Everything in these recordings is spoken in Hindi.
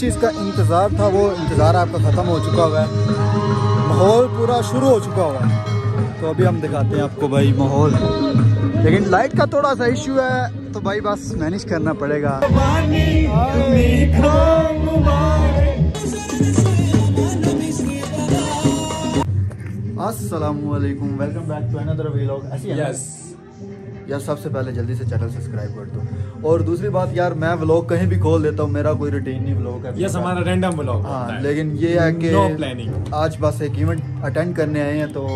चीज़ का इंतज़ार था, वो इंतज़ार आपका ख़त्म हो चुका हुआ है। माहौल पूरा शुरू हो चुका हुआ है। तो अभी हम दिखाते हैं आपको भाई माहौल। लेकिन लाइट का थोड़ा सा इशू है तो भाई बस मैनेज करना पड़ेगा। असलकुम welcome back to another vlog ऐसी यस यार सबसे पहले जल्दी से चैनल सब्सक्राइब कर दो। और दूसरी बात यार मैं व्लॉग कहीं भी खोल देता हूँ मेरा कोई रूटीन नहीं व्लॉग है। यस हमारा रैंडम व्लॉग हाँ लेकिन ये है कि आज बस एक इवेंट अटेंड करने आए हैं तो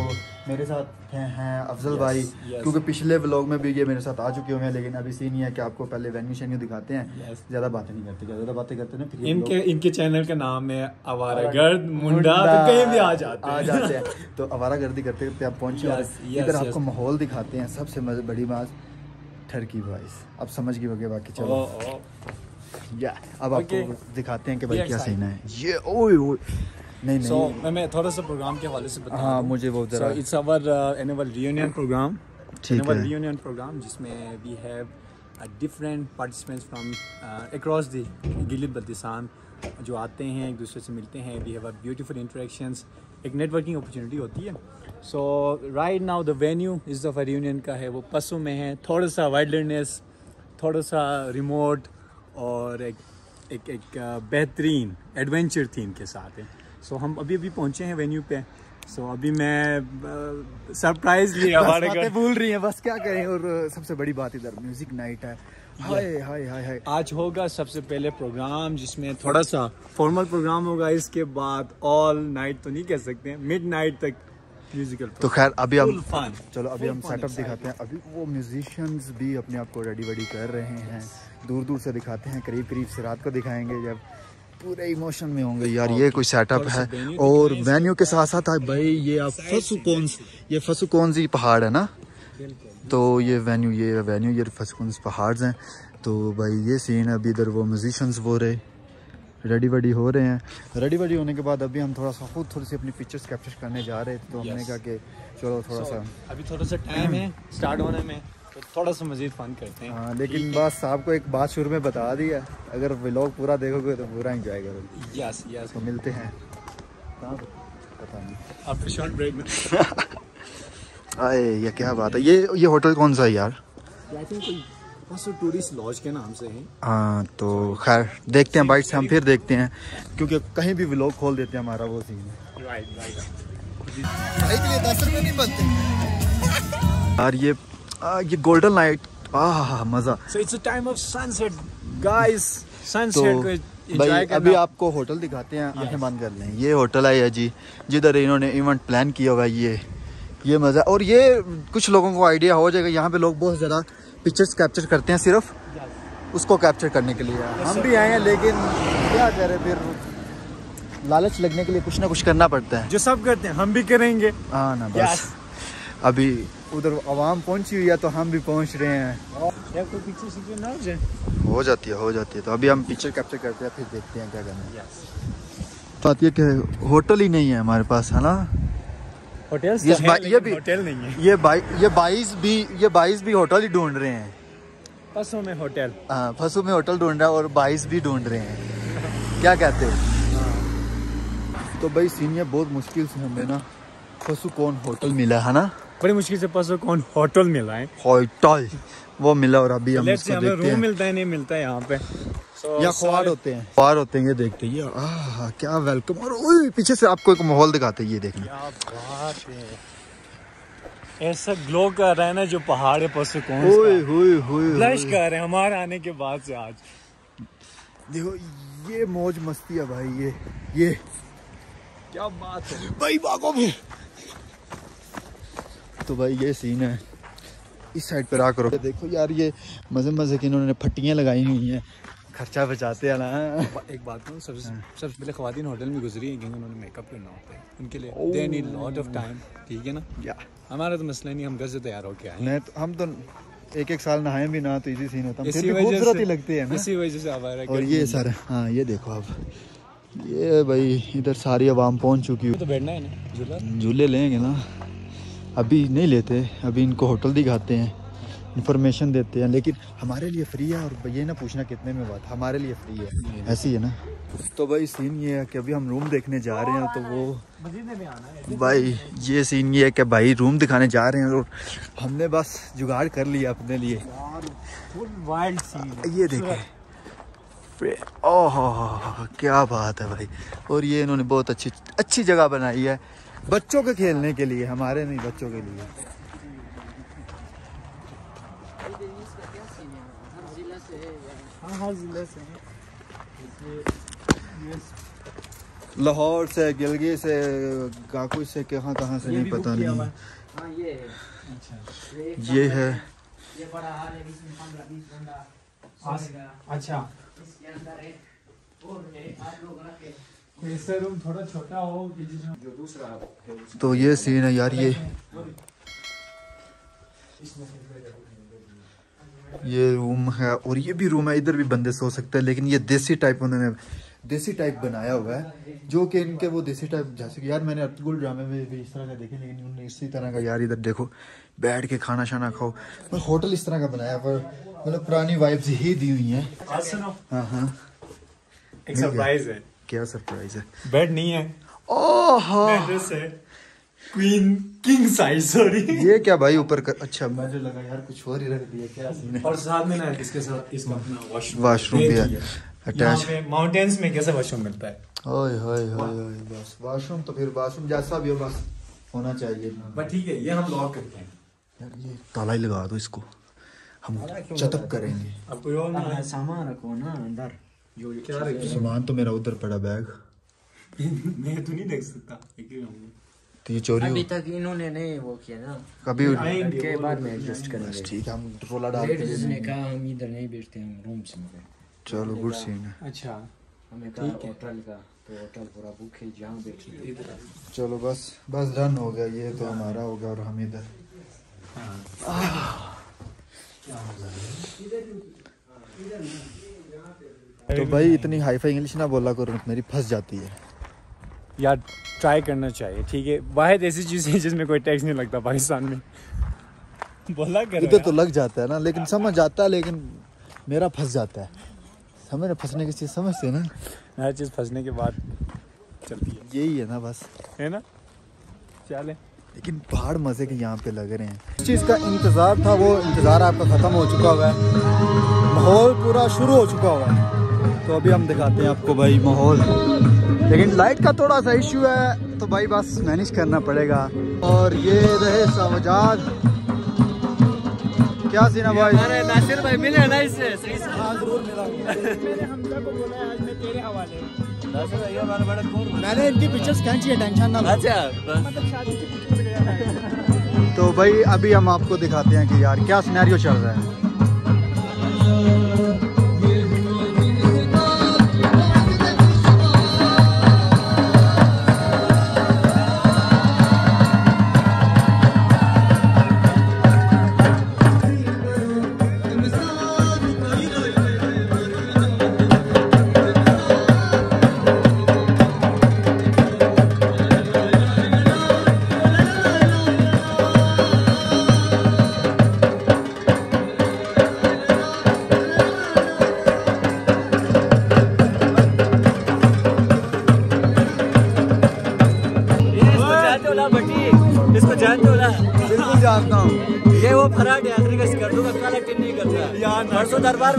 मेरे साथ हैं हैं अफजल Yes, भाई yes. क्योंकि पिछले व्लॉग में भी ये मेरे साथ आ चुके हुए हैं लेकिन अभी सीन ये है कि आपको पहले वेन्यू शेन्यू दिखाते हैं। Yes. ज़्यादा बातें नहीं करते ज़्यादा बातें करते ना फिर इनके इनके चैनल का नाम है आवारा गर्द मुंडा तो कहीं भी आ जाते आ जाते हैं। तो आवारा गर्दी करते करते आप पहुँचे इधर आपको माहौल दिखाते हैं सबसे बड़ी बात ठरकी वॉइस अब समझ गई होगी बाकी चलो। या अब Okay. आपको दिखाते हैं कि भाई क्या सीन है। ये ओए ओए। नहीं So, नहीं। मैं मैं थोड़ा सा प्रोग्राम के हवाले से बता हाँ, मुझे वो जरा- it's our annual reunion programme annual reunion programme जिसमें we have different participants from across the Gilgit Baltistan जो आते हैं एक दूसरे से मिलते हैं। We have a beautiful interactions एक नेटवर्किंग अपॉर्चुनिटी होती है। So right now the venue इस दफ़ा रियूनियन का है। वो पसु में है। थोड़ा सा वाइल्डनेस थोड़ा सा रिमोट और एक एक एक बेहतरीन एडवेंचर थीम के साथ है। सो हम अभी अभी पहुँचे हैं वेन्यू पे। सो so, अभी मैं सरप्राइज़ लिया हमारे भूल रही हैं बस क्या करें? और सबसे बड़ी बात इधर म्यूज़िक नाइट है। हाय हाय हाय हाय। आज होगा सबसे पहले प्रोग्राम जिसमें थोड़ा सा फॉर्मल प्रोग्राम होगा इसके बाद ऑल नाइट तो नहीं कह सकते मिड नाइट तक म्यूजिकल तो खैर अभी हम चलो अभी हम सेटअप दिखाते हैं। अभी वो म्यूजिशियंस भी अपने आप को रेडी वेडी कर रहे हैं। दूर दूर से दिखाते हैं करीब करीब से रात को दिखाएँगे जब पूरे इमोशन में होंगे यार ये कोई सेटअप है? और वेन्यू के साथ साथ भाई ये आप फसुकोन ये फसुकोन सी पहाड़ है ना? तो ये वेन्यू ये वेन्यू ये फसुकोन पहाड़ हैं। तो भाई ये सीन है अभी इधर वो म्यूजिशियंस वो रहे रेडी वेडी हो रहे हैं। रेडी वेडी होने के बाद अभी हम थोड़ा सा खुद थोड़ी सी अपनी पिक्चर्स कैप्चर करने जा रहे थे तो हमने कहा कि चलो थोड़ा सा अभी थोड़ा सा टाइम है स्टार्ट होने में। तो थोड़ा सा मजीद फन करते हैं। हाँ लेकिन बस आपको एक बात शुरू में बता दी है अगर व्लॉग पूरा देखोगे तो पूरा इंजॉय करोगे। यस यस तो मिलते हैं। कहाँ पता नहीं। आफ्टर शॉर्ट ब्रेक में। आए ये क्या बात है? ये ये होटल कौन सा है यार? टूरिस्ट लॉज के नाम से है। हाँ तो खैर देखते हैं बाइट से हम फिर देखते हैं क्योंकि कहीं भी व्लॉग खोल देते हैं हमारा वो सीन है यार ये ये गोल्डन लाइट आह मज़ा। It's a time of sunset, guys. तो को भाई अभी आपको होटल दिखाते हैं आँखें बंद कर लें। ये होटल है जी जिधर इन्होंने इवेंट प्लान किया हुआ ये। ये मज़ा। और ये कुछ लोगों को आइडिया हो जाएगा यहाँ पे लोग बहुत ज़्यादा पिक्चर्स कैप्चर करते हैं सिर्फ़ उसको कैप्चर करने के लिए। हम भी आए हैं लेकिन क्या करें फिर लालच लगने के लिए कुछ ना कुछ करना पड़ता है। जो सब करते हैं हम भी करेंगे। हाँ ना बस। अभी उधर आवाम पहुँची हुई है तो हम भी पहुँच रहे हैं। या कोई पिक्चर ना हो जाए हो? जाती है हो जाती है। तो अभी हम पिक्चर कैप्चर करते हैं फिर देखते हैं क्या करना है। बात ये कि होटल ही नहीं है हमारे पास है ना? होटल्स ये ये भी होटल नहीं है। ये बाई ये बाईस भी ये बाईस भी होटल ही ढूंढ रहे हैं। बसों में होटल हाँ फसू में होटल ढूंढ रहा है और बाईस भी ढूंढ रहे हैं। क्या कहते हैं? तो भाई सीनियर बहुत मुश्किल से हमें ना फसू कौन होटल मिला है ना? बड़ी मुश्किल से पसों कौन होटल मिला है? होटल। वो मिला और अभी हम से उसको हमें रूम मिलता है नहीं मिलता है यहाँ पे। So, या ख्वार होते हैं। ख्वार होते हैं ये देखते हैं। आह क्या वेलकम और ओए पीछे से आपको एक माहौल दिखाते हैं ये देखना। है। ऐसा ग्लो कर रहा है ना जो पहाड़ है पशु कौन ओए होए होए ब्लश कर रहे हैं हमारे आने के बाद से आज। देखो ये मौज मस्ती है भाई ये ये। क्या बात है। भाई भागो। भी तो भाई ये सीन है। इस साइड पर आ करो देखो यार ये मज़े मज़े की इन्होंने फट्टियाँ लगाई हुई हैं। खर्चा बचाते हैं ना। एक बात कहूँ सबसे सबसे पहले खातन होटल में गुजरी हैं क्योंकि उन्होंने मेकअप करना होता है। उनके लिए. They need lot of time ठीक है ना? या हमारा तो मसला नहीं हम घर से तैयार होके आए नहीं तो हम तो एक एक साल नहाए भी ना तो इजी सीन होता है। खूबसूरत ही लगती है ना। इसी वजह से हमारा और ये सर हाँ ये देखो अब ये भाई इधर सारी आवाम पहुँच चुकी तो बैठना है ना झूला? झूले लेंगे ना। अभी नहीं लेते, अभी इनको होटल दिखाते हैं इन्फॉर्मेशन देते हैं, लेकिन हमारे लिए फ्री है और ये ना पूछना कितने में बात हमारे लिए फ्री है। ऐसी है ना? तो भाई सीन ये है कि अभी हम रूम देखने जा रहे हैं तो वो भाई, ये सीन ये है कि भाई रूम दिखाने जा रहे हैं और हमने बस जुगाड़ कर लिया अपने लिए। वाइल्ड सीन ये देखें। ओह, क्या बात है भाई। और ये इन्होंने बहुत अच्छी अच्छी जगह बनाई है। बच्चों के खेलने के लिए हमारे नहीं बच्चों के लिए। हाँ हाँ ज़िले से लाहौर से गिलगी से काकू से कहाँ कहाँ से नहीं पता नहीं। हाँ। ये है। अच्छा। ये है। ये बड़ा हाल है इसमें पंद्रह बीस बंदा अच्छा। इसके अंदर है और है आप लोग रखे। तो रूम थोड़ा छोटा हो कि जिसमें जो दूसरा तो ये सीन है यार ये। ये रूम है और ये भी रूम है इधर भी बंदे सो सकते हैं लेकिन ये देसी टाइप उन्होंने देसी टाइप बनाया हुआ है जो कि इनके वो देसी टाइप जैसे कि यार मैंने अतुल ड्रामे में भी इस तरह का देखे लेकिन उन्होंने इसी तरह का यार इधर देखो बैठ के खाना शाना खाओ। पर होटल इस तरह का बनाया पर मतलब पुरानी वाइब्स ही दी हुई हैं। हाँ हाँ एक सरप्राइज़ है। क्या सरप्राइज़ है? बेड नहीं है। ओह! है। क्वीन किंग साइज़ सॉरी ये क्या भाई ऊपर कर अच्छा मुझे लगा यार कुछ और ही रख दिया क्या सीन है? और साथ में ना इसके साथ इसका अपना वॉशरूम वॉशरूम भी है। अटैच पे माउंटेन्स में कैसे वॉशरूम मिलता है? ओए होए होए होए बस। वॉशरूम तो फिर वॉशरूम जैसा भी हो बस होना चाहिए बट ठीक है ये हम लॉक करते हैं। यार ये ताला ही लगा दो इसको। हम चटक करेंगे। अब कोई और सामान रखो ना अंदर। जो क्या रखिए सामान तो मेरा उधर पड़ा बैग। मैं तो नहीं देख सकता ही तो ये चोरी अभी तक इन्होंने नहीं वो किया ना। कभी आएँगे के बाद में एडजस्ट करेंगे ठीक है हम रोला डाल के लेडीज़ ले ने लेंगे। कहा हम इधर नहीं बैठते हम रूम से चलो गुड सीन है। अच्छा। हमें कहा ठीक है। होटल का तो होटल पूरा बुक है जहाँ बैठे इधर चलो बस बस डन हो गया ये तो हमारा हो गया और हम इधर। तो भाई इतनी हाई फाई इंग्लिश ना बोला करो मेरी फंस जाती है। यार ट्राई करना चाहिए ठीक है? वाहिद ऐसी चीज़ है जिसमें कोई टैक्स नहीं लगता पाकिस्तान में। बोला कर इधर तो लग जाता है ना लेकिन समझ आता है लेकिन मेरा फंस जाता है। समझ रहे फंसने की चीज़ समझते हैं ना? हर चीज़ फंसने के बाद चलती है। यही है ना बस। है ना? चले। लेकिन पहाड़ मज़े के यहाँ पे लग रहे हैं। जिस चीज़ का इंतज़ार था वो इंतज़ार आपका ख़त्म हो चुका हुआ है। माहौल पूरा शुरू हो चुका हुआ है। तो अभी हम दिखाते हैं आपको भाई माहौल। लेकिन लाइट का थोड़ा सा इश्यू है तो भाई बस मैनेज करना पड़ेगा। और ये रहे सावजाद। क्या सीना भाई? अरे नासिर भाई मिले ना इससे? सही से? मैंने हमजा को बोला है आज मैं तेरे हवाले नासिर भाई हमारा बड़ा कौन मैंने इनकी पिक्चर्स खींची है टेंशन ना अच्छा मतलब शादी की पिक्चर गया है तो भाई अभी हम आपको दिखाते हैं कि यार क्या सिनेरियो चल रहा है।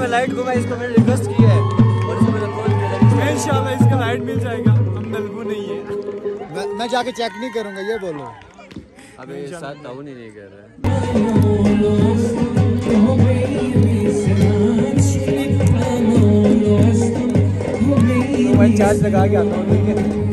में लाइट घुमा इसको मैंने रिक्वेस्ट की है और इसको मैंने फ़ोन किया इंशाल्लाह इसका लाइट मिल जाएगा। हम दलगू नहीं है। मैं, मैं जाके चेक नहीं करूँगा ये बोलो। अबे साथ डाउन ही नहीं कर रहा मोबाइल चार्ज लगा के आता हूँ ठीक है?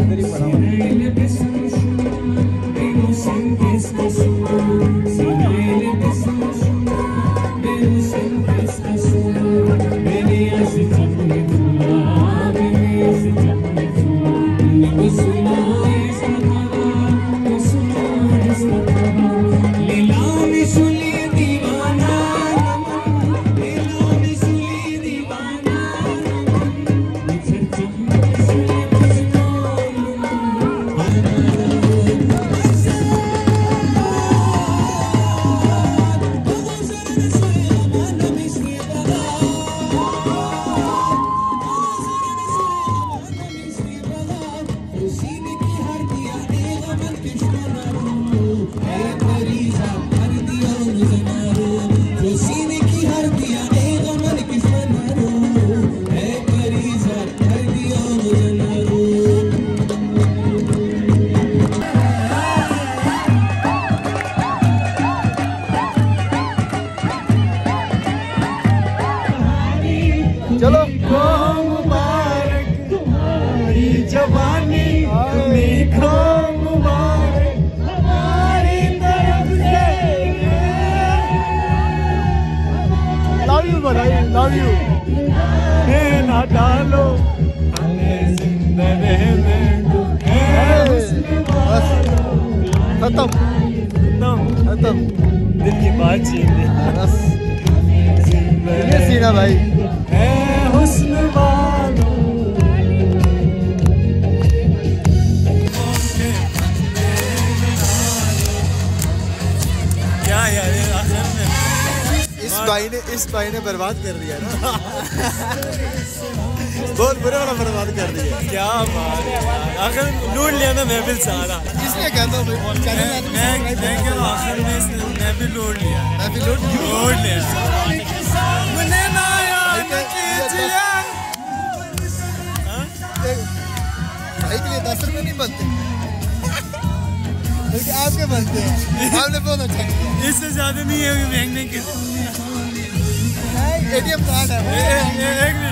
खत्म। खत्म। खत्म। दिल की बात छीन ली। बस। ये सीना भाई? हुस्न वालों। क्या यार ये आखिर में इस भाई ने इस भाई ने बर्बाद कर दिया ना। बहुत बुरा वाला बर्बाद कर दिया। क्या बात आखिर लूट लिया ना महफिल सारा इसलिए कहता हूँ मैं मैं मैं कह रहा आखिर में मैं भी लूट लिया। मैं भी लूट लूट लिया। मुझे ना याद के- कीजिए भाई के लिए दस रुपए नहीं बनते। बल्कि आपके बनते हैं। आपने बहुत अच्छा किया। इससे ज़्यादा नहीं है के एटीएम कार्ड है। एक मिनट। हाँ,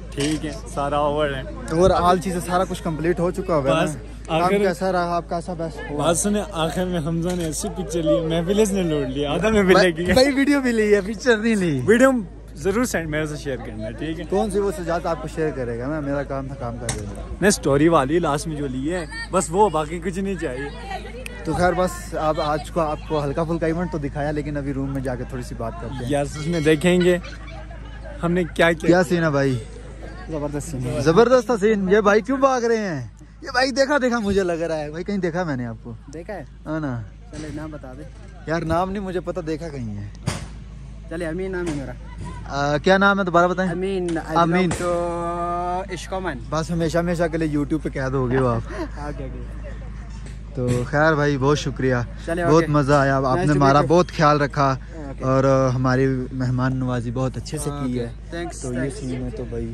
ठीक है सारा ओवर है। और आलची से सारा कुछ कंप्लीट हो चुका होगा बस, काम आखिर- कैसा रहा आपका? ऐसा बस बात सुने आखिर में हमजा ने ऐसी पिक्चर ली महफिल ने लौट लिया आधा महफिल लेके भाई वीडियो भी ली है पिक्चर नहीं ली। वीडियो ज़रूर सेंड मेरे से शेयर करना ठीक है? कौन सी वो सजात आपको शेयर करेगा ना? मेरा काम था काम कर देना। ने स्टोरी वाली लास्ट में जो ली है बस वो बाकी कुछ नहीं चाहिए। तो खैर बस आप आज को आपको हल्का फुल्का इवेंट तो दिखाया लेकिन अभी रूम में जाके थोड़ी सी बात करते हैं। यस उसमें देखेंगे हमने क्या किया क्या सीन है भाई? ज़बरदस्त सीन ज़बरदस्त सीन ये भाई क्यों भाग रहे हैं? ये भाई देखा देखा मुझे लग रहा है। भाई कहीं देखा मैंने आपको। देखा है? हाँ ना। चले नाम बता दे। यार नाम नहीं मुझे पता देखा कहीं है। चले अमीन नाम है मेरा। आ, क्या नाम है दोबारा बताएँ? अमीन अमीन। तो इश्कोमन बस हमेशा हमेशा के लिए यूट्यूब पे कैद हो गए हो आप आगे आगे तो खैर भाई बहुत शुक्रिया। बहुत मज़ा आया। आपने हमारा बहुत ख्याल रखा। और हमारी मेहमान नवाजी बहुत अच्छे से की है। तो ये सीन है तो भाई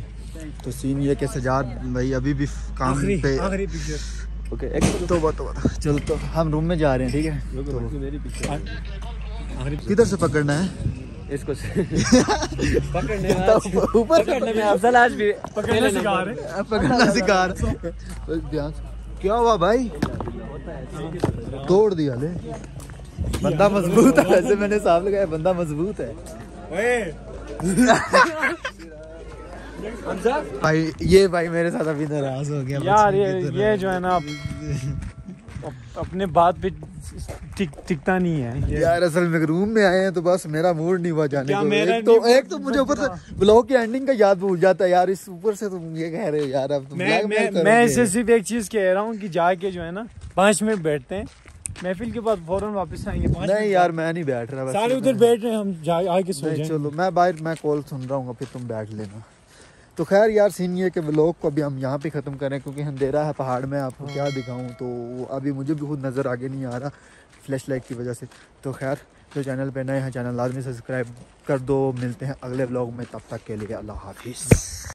तो सीन ये कि सजाद भाई अभी भी काम पे आखिरी पिक्चर ओके एक तो बात बात चलो तो हम रूम में जा रहे हैं ठीक है? तो मेरी किधर से पकड़ना है? इसको पकड़ने तो ऊपर से पकड़ने में अफजल आज भी पकड़ने सिखा रहे पकड़ना सिखा रहे ध्यान क्या हुआ भाई? तोड़ दिया ले। बंदा मज़बूत है वैसे मैंने साफ़ लगाया बंदा मज़बूत है। भाई ये भाई मेरे साथ अभी नाराज़ हो गया यार ये ये जो है ना अप- अपने बात पे टिक टिकता नहीं है। यार असल में रूम में आए हैं तो बस मेरा मूड नहीं हुआ जाने को। एक तो एक तो मुझे ऊपर से ब्लॉग की एंडिंग का याद भूल जाता है यार इस ऊपर से तुम ये कह रहे हो यार अब तुम मैं मैं मैं इसे सिर्फ़ एक चीज़ कह रहा हूँ कि जाके जो है ना पाँच मिनट बैठते हैं। महफिल के बाद फ़ौरन वापस आएँगे। नहीं यार मैं नहीं बैठ रहा सारे उधर बैठ रहे हैं हम आके सो चलो मैं बाहर मैं कॉल सुन रहा हूँ फिर तुम बैठ लेना। तो खैर यार सीन ये कि व्लॉग को अभी हम यहाँ पे ख़त्म करें क्योंकि अंधेरा है पहाड़ में आपको क्या दिखाऊँ? तो अभी मुझे भी खुद नज़र आगे नहीं आ रहा फ्लैश लाइट की वजह से। तो खैर जो चैनल पे नए हैं चैनल लाजमी सब्सक्राइब कर दो। मिलते हैं अगले ब्लॉग में तब तक के लिए अल्लाह हाफिज़।